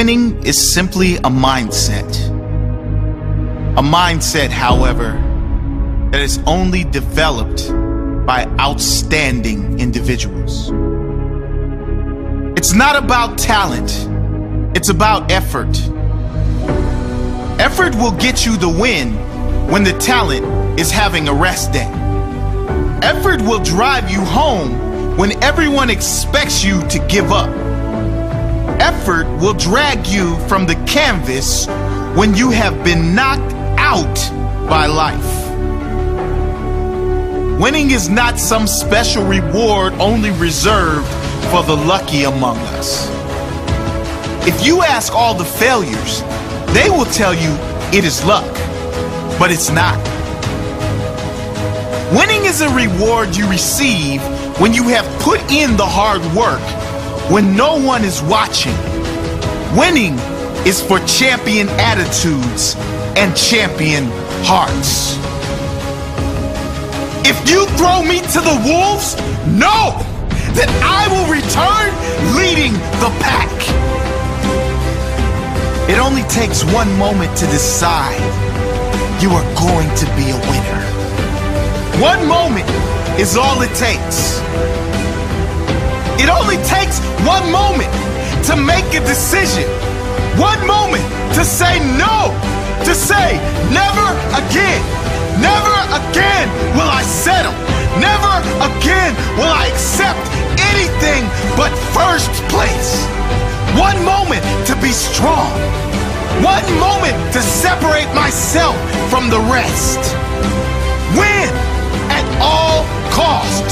Winning is simply a mindset. A mindset, however, that is only developed by outstanding individuals. It's not about talent, it's about effort. Effort will get you the win when the talent is having a rest day. Effort will drive you home when everyone expects you to give up. Effort will drag you from the canvas when you have been knocked out by life. Winning is not some special reward only reserved for the lucky among us. If you ask all the failures, they will tell you it is luck, but it's not. Winning is a reward you receive when you have put in the hard work when no one is watching. Winning is for champion attitudes and champion hearts. If you throw me to the wolves, know that I will return leading the pack. It only takes one moment to decide you are going to be a winner. One moment is all it takes. It only takes one moment to make a decision. One moment to say no, to say never again. Never again will I settle. Never again will I accept anything but first place. One moment to be strong. One moment to separate myself from the rest. Win at all cost.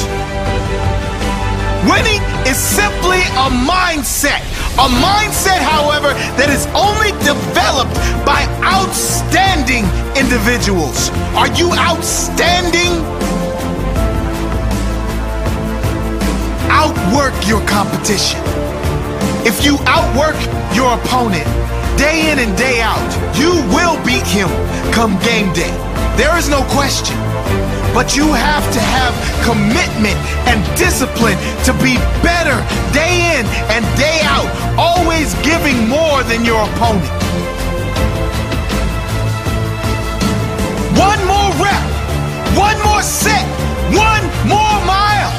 Winning is simply a mindset. A mindset, however, that is only developed by outstanding individuals. Are you outstanding? Outwork your competition. If you outwork your opponent day in and day out, you will beat him come game day. There is no question. But you have to have commitment and discipline to be better day in and day out, always giving more than your opponent. One more rep, one more set, one more mile.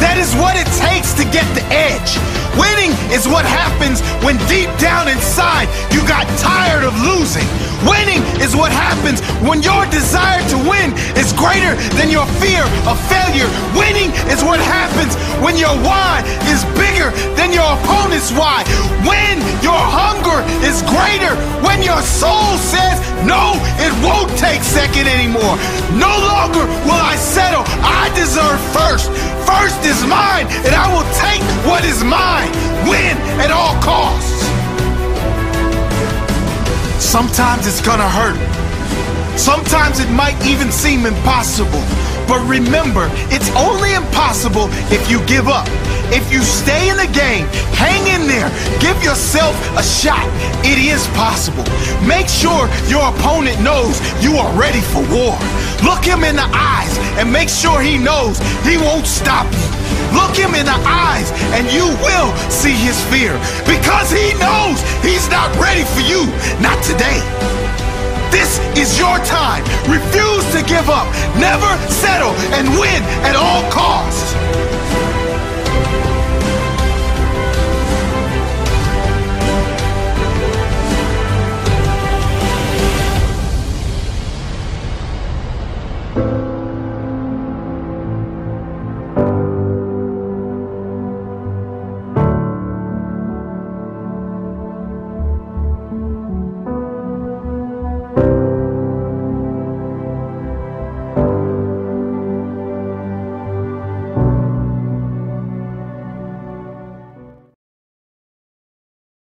That is what it takes to get the edge. Winning is what happens when deep down inside you got tired of losing. Winning what happens when your desire to win is greater than your fear of failure. Winning is what happens when your why is bigger than your opponent's why. When your hunger is greater, when your soul says, No, it won't take second anymore. No longer will I settle. I deserve first. First is mine, and I will take what is mine. Win at all costs. Sometimes it's gonna hurt. Sometimes it might even seem impossible. But remember, it's only impossible if you give up. If you stay in the game, hang in there, give yourself a shot. It is possible. Make sure your opponent knows you are ready for war. Look him in the eyes and make sure he knows he won't stop you. Look him in the eyes and you will see his fear because he knows he's not ready for you. Refuse to give up. Never settle and win at all costs.